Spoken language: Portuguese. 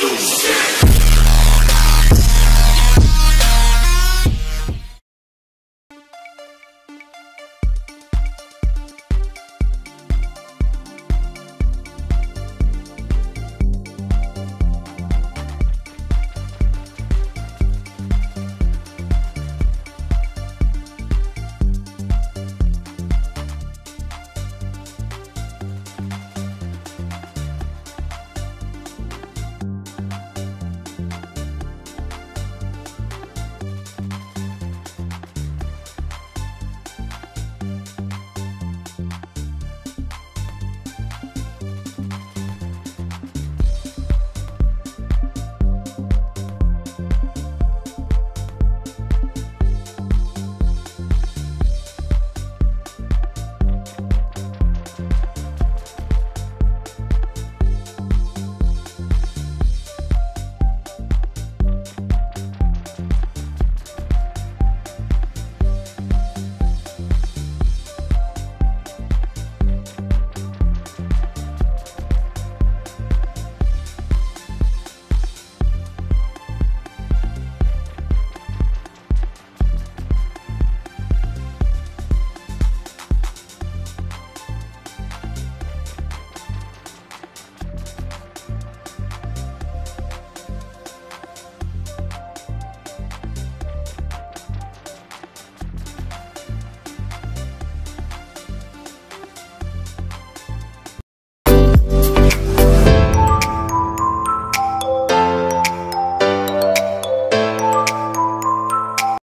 do.